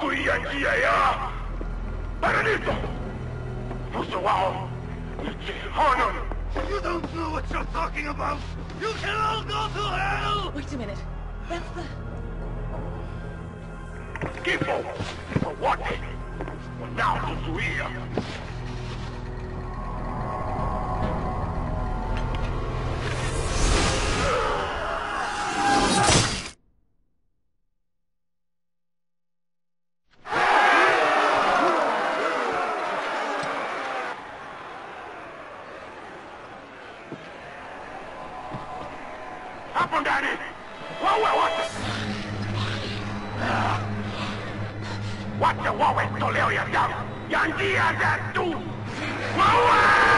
wanaozuia njia ya wao ni. You don't know what you're talking about. You can all go to hell. Wait a minute. That's the... Kifo kwa wote wanaotuzuia. Hapo wawe toleo yang dam yang dia jatuh. Wawe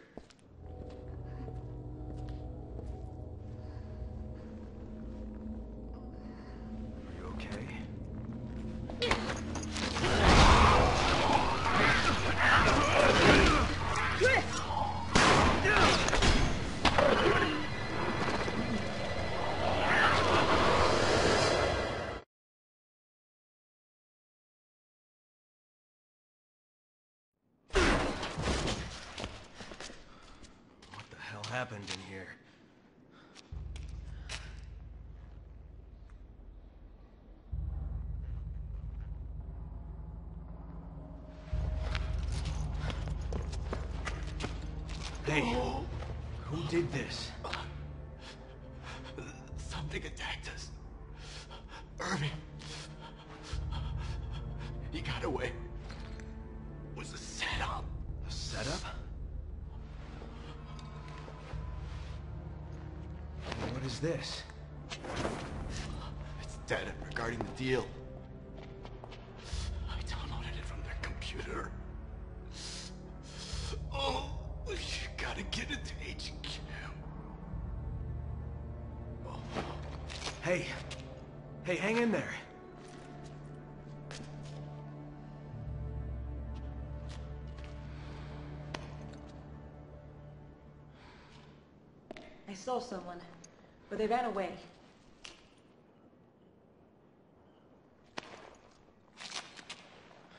Happened in here? Hey, who did this? Something attacked us. Irving. He got away. It was a setup. A setup? This? It's data regarding the deal. I downloaded it from their computer. Oh, you gotta get it to HQ. Hey, hey, hang in there. I saw someone, but they ran away.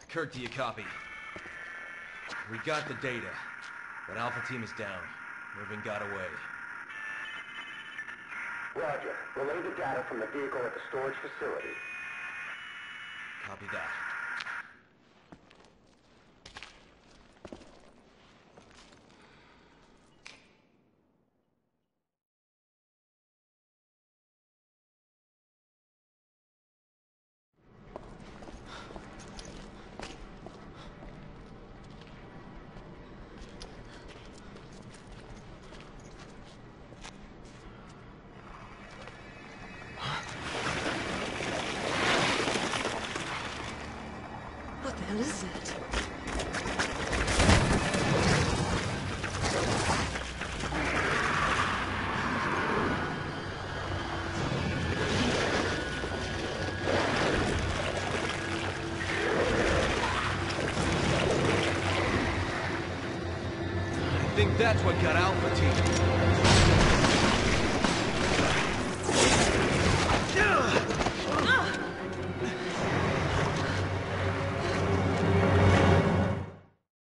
Kirk, do you copy? We got the data, but Alpha Team is down. Irving got away. Roger. Relay the data from the vehicle at the storage facility. Copy that. What is it? I think that's what got Alpha Team.